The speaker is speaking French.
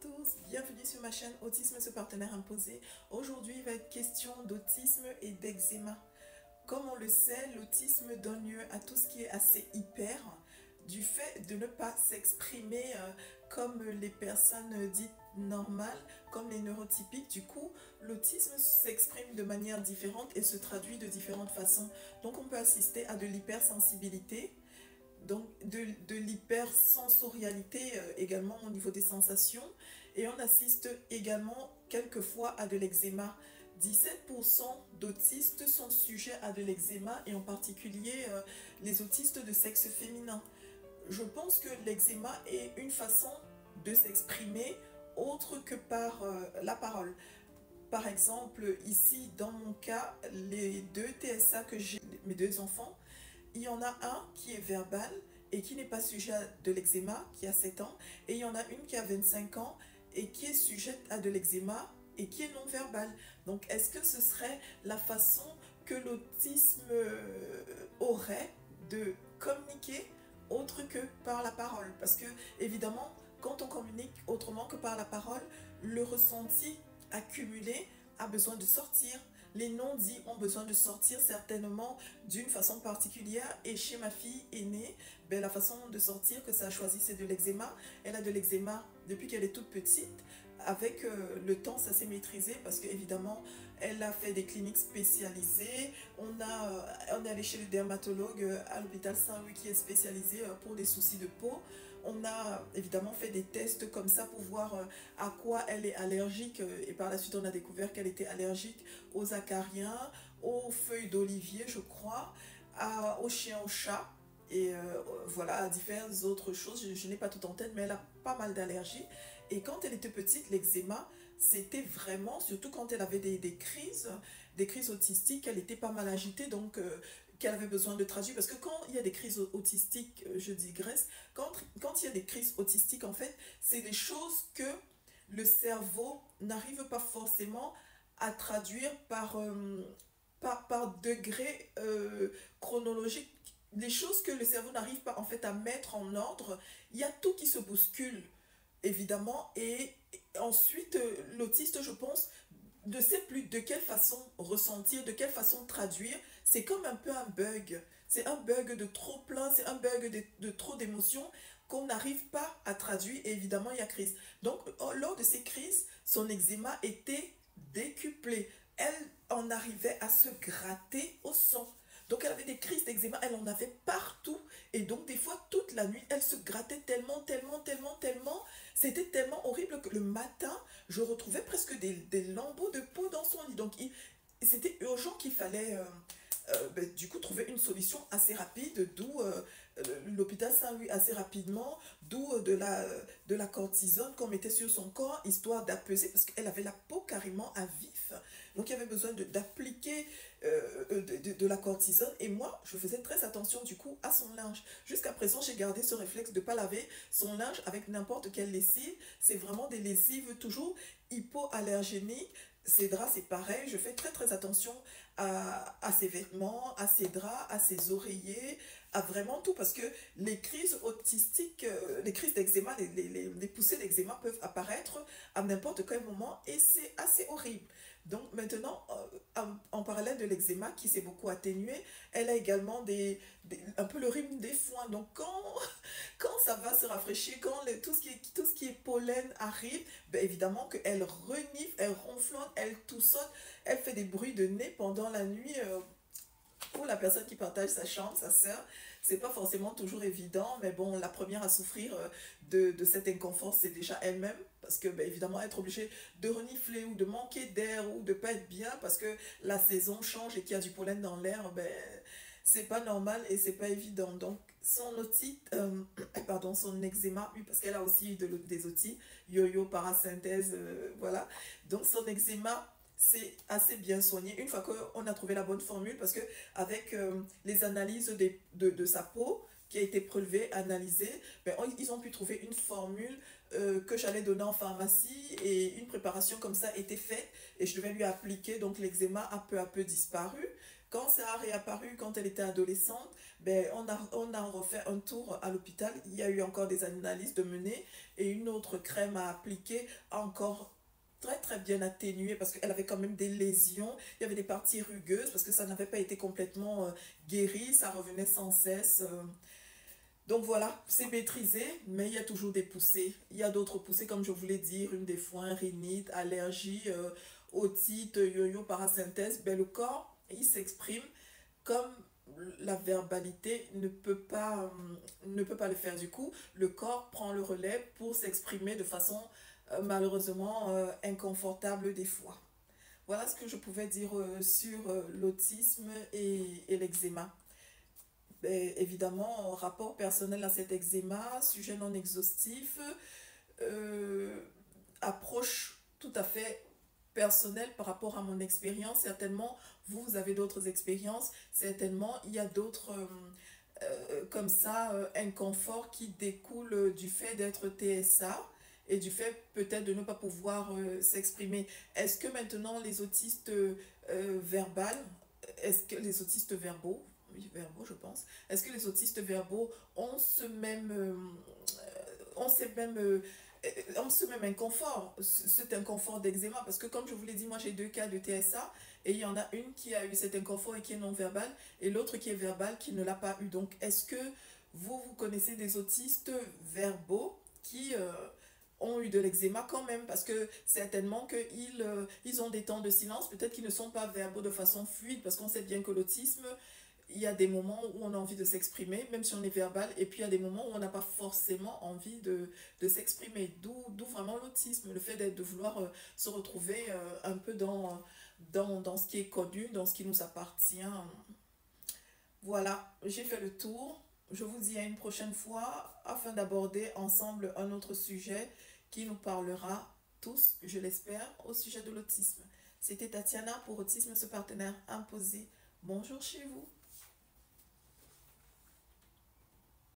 tous, bienvenue sur ma chaîne Autisme ce partenaire imposé. Aujourd'hui il va être question d'autisme et d'eczéma. Comme on le sait, l'autisme donne lieu à tout ce qui est assez hyper, du fait de ne pas s'exprimer euh, comme les personnes dites normales, comme les neurotypiques. Du coup, l'autisme s'exprime de manière différente et se traduit de différentes façons. Donc on peut assister à de l'hypersensibilité, donc de, l'hypersensorialité euh, également au niveau des sensations. Et on assiste également quelquefois à de l'eczéma. 17% d'autistes sont sujets à de l'eczéma et en particulier euh, les autistes de sexe féminin. Je pense que l'eczéma est une façon de s'exprimer autre que par euh, la parole. Par exemple, ici, dans mon cas, les deux TSA que j'ai, mes deux enfants, il y en a un qui est verbal et qui n'est pas sujet à de l'eczéma, qui a 7 ans, et il y en a une qui a 25 ans et qui est sujette à de l'eczéma et qui est non verbal. Donc, est-ce que ce serait la façon que l'autisme euh, aurait de communiquer autre que par la parole? Parce que, évidemment, quand on communique autrement que par la parole, le ressenti accumulé a besoin de sortir, les non-dits ont besoin de sortir certainement d'une façon particulière. Et chez ma fille aînée, ben, la façon de sortir que ça a choisi, c'est de l'eczéma. Elle a de l'eczéma depuis qu'elle est toute petite. Avec euh, le temps, ça s'est maîtrisé parce qu'évidemment, elle a fait des cliniques spécialisées. On, a, euh, on est allé chez le dermatologue euh, à l'hôpital Saint-Louis qui est spécialisé pour des soucis de peau. On a évidemment fait des tests comme ça pour voir euh, à quoi elle est allergique. Euh, et par la suite, on a découvert qu'elle était allergique aux acariens, aux feuilles d'olivier, je crois, aux chiens, aux chats. Et euh, voilà, à diverses autres choses. Je, n'ai pas tout en tête, mais elle a pas mal d'allergies. Et quand elle était petite, l'eczéma, c'était vraiment, surtout quand elle avait des, crises, des crises autistiques, elle était pas mal agitée. Donc, qu'elle avait besoin de traduire. Parce que quand il y a des crises autistiques, euh, je digresse, quand, quand il y a des crises autistiques, en fait, c'est des choses que le cerveau n'arrive pas forcément à traduire par, euh, par, par, degré euh, chronologique. Des choses que le cerveau n'arrive pas en fait à mettre en ordre. Il y a tout qui se bouscule, évidemment. Et ensuite, l'autiste, je pense, ne sait plus de quelle façon ressentir, de quelle façon traduire. C'est comme un peu un bug. C'est un bug de trop plein, c'est un bug de, trop d'émotions qu'on n'arrive pas à traduire. Et évidemment, il y a crise. Donc, oh, lors de ces crises, son eczéma était décuplé. Elle en arrivait à se gratter au sang. Donc elle avait des crises d'eczéma, elle en avait partout. Et donc des fois, toute la nuit, elle se grattait tellement, tellement, tellement, tellement. C'était tellement horrible que le matin, je retrouvais des, lambeaux de peau dans son lit. Donc c'était urgent qu'il fallait... Euh, euh, ben, du coup trouver une solution assez rapide, d'où euh, l'hôpital Saint-Louis assez rapidement, d'où de, la, de la cortisone qu'on mettait sur son corps, histoire d'apaiser, parce qu'elle avait la peau carrément à vif. Donc il y avait besoin d'appliquer euh, euh, de, de, la cortisone. Et moi, je faisais très attention du coup à son linge. Jusqu'à présent, j'ai gardé ce réflexe de ne pas laver son linge avec n'importe quelle lessive. C'est vraiment des lessives toujours hypoallergéniques. Ses draps, c'est pareil. Je fais très très attention à, à, ses vêtements, à ses draps, à ses oreillers, à vraiment tout. Parce que les crises autistiques, euh, les crises d'eczéma, les, les, les poussées d'eczéma peuvent apparaître à n'importe quel moment et c'est assez horrible. Donc maintenant, euh, en, parallèle de l'eczéma qui s'est beaucoup atténué, elle a également un peu le rythme des foins. Donc quand, quand ça va se rafraîchir, quand tout, ce qui est, tout ce qui pollen arrive, ben évidemment qu'elle renifle, elle ronflonne, elle toussonne, elle fait des bruits de nez pendant la nuit. Euh, la personne qui partage sa chambre, sa sœur, c'est pas forcément toujours évident, mais bon, la première à souffrir euh, de, de cet inconfort, c'est déjà elle-même, parce que, ben, évidemment, être obligé de renifler ou de manquer d'air ou de pas être bien parce que la saison change et qu'il y a du pollen dans l'air, ben, c'est pas normal et c'est pas évident. Donc, son otite, euh, pardon, son eczéma, parce qu'elle a aussi de, des otites, yo-yo, parasynthèse, euh, voilà. Donc, son eczéma, c'est assez bien soigné une fois qu'on a trouvé la bonne formule parce que avec euh, les analyses de, de, sa peau qui a été prélevée, analysée, ben, ils ont pu trouver une formule euh, que j'allais donner en pharmacie et une préparation comme ça était faite et je devais lui appliquer donc l'eczéma a peu à peu disparu Quand ça a réapparu, quand elle était adolescente, ben, on, a, on a refait un tour à l'hôpital. Il y a eu encore des analyses de mener et une autre crème à appliquer encore très très bien atténuée parce qu'elle avait quand même des lésions, il y avait des parties rugueuses parce que ça n'avait pas été complètement euh, guéri, ça revenait sans cesse. Euh. Donc voilà, c'est maîtrisé, mais il y a toujours des poussées. Il y a d'autres poussées, comme je voulais dire, une des foins, rhinite, allergie, euh, otite, yo-yo, parasynthèse. Ben, le corps, il s'exprime comme la verbalité ne peut, pas, ne peut pas le faire. Du coup, le corps prend le relais pour s'exprimer de façon euh, malheureusement euh, inconfortable des fois. Voilà ce que je pouvais dire euh, sur l'autisme et, et l'eczéma. Ben, évidemment, rapport personnel à cet eczéma, sujet non exhaustif, approche tout à fait personnelle par rapport à mon expérience. Certainement, vous, vous avez d'autres expériences. Certainement, il y a d'autres, comme ça, inconforts qui découlent du fait d'être TSA et du fait peut-être de ne pas pouvoir euh, s'exprimer. Est-ce que maintenant les autistes euh, verbales, est-ce que les autistes verbaux, oui, verbaux je pense, est-ce que les autistes verbaux ont ce même, euh, mêmes ont ce même inconfort, cet inconfort d'eczéma, parce que comme je vous l'ai dit, moi j'ai deux cas de TSA, et il y en a une qui a eu cet inconfort et qui est non verbal, et l'autre qui est verbal qui ne l'a pas eu. Donc est-ce que vous, vous connaissez des autistes verbaux qui, ont eu de l'eczéma quand même, parce que certainement qu'ils euh, ils ont des temps de silence, peut-être qu'ils ne sont pas verbaux de façon fluide, parce qu'on sait bien que l'autisme, il y a des moments où on a envie de s'exprimer, même si on est verbal, et puis il y a des moments où on n'a pas forcément envie de, de s'exprimer, d'où vraiment l'autisme, le fait de vouloir euh, se retrouver euh, un peu dans, dans, dans ce qui est connu, dans ce qui nous appartient. Voilà, j'ai fait le tour. Je vous dis à une prochaine fois afin d'aborder ensemble un autre sujet qui nous parlera tous, je l'espère, au sujet de l'autisme. C'était Tatiana pour Autisme, ce partenaire imposé. Bonjour chez vous.